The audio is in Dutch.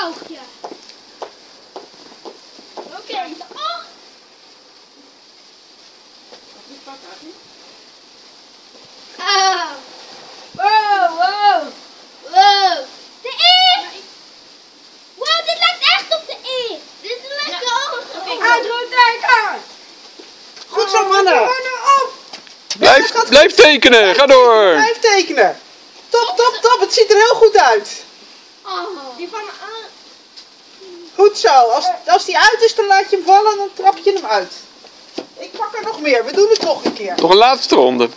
boogje. Oké. Oh. Ah. Wow, wow. Wow. De E. Wow, dit lijkt echt op de E. Dit lijkt wel. Uitroepteken! Goed zo, mannen. Op! Blijf, blijf tekenen, ga door. Blijf tekenen. Top, top, top. Het ziet er heel goed uit. Die van Goed zo. Als, als die uit is, dan laat je hem vallen en dan trap je hem uit. Ik pak er nog meer. We doen het nog een keer. Nog een laatste ronde.